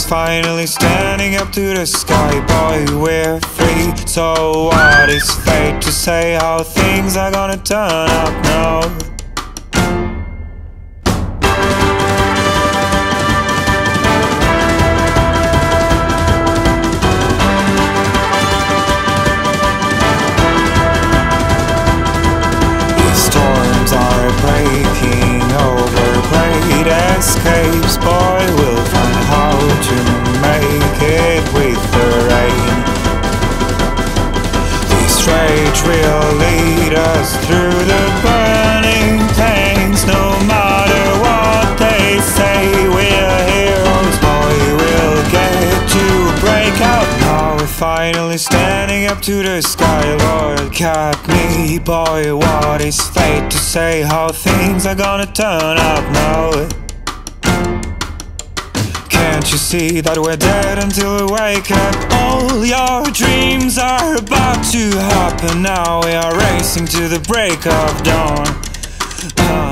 finally standing up to the sky, boy, we're free. So what is fate to say how things are gonna turn out now? Rage will lead us through the burning plains. No matter what they say, we're heroes. Boy, we'll get to break out. Now we're finally standing up to the sky. Lord, cut me, boy. What is fate to say how things are gonna turn out now? Can't you see that we're dead until we wake up? All your dreams are about to happen now. We are racing to the break of dawn. Uh,